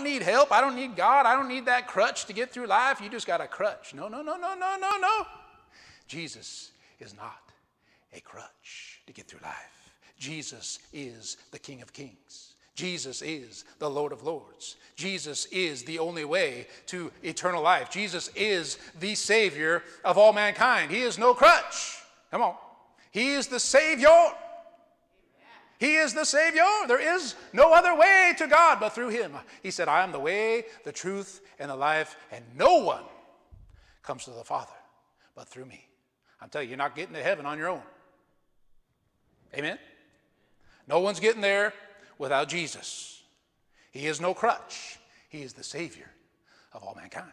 don't need help. I don't need God. I don't need that crutch to get through life. You just got a crutch. No, no, no, no, no, no, no. Jesus is not a crutch to get through life. Jesus is the King of Kings. Jesus is the Lord of Lords. Jesus is the only way to eternal life. Jesus is the Savior of all mankind. He is no crutch. Come on. He is the Savior. He is the Savior. There is no other way to God but through Him. He said, I am the way, the truth, and the life, and no one comes to the Father but through me. I'm telling you, you're not getting to heaven on your own. Amen? No one's getting there without Jesus. He is no crutch, He is the Savior of all mankind.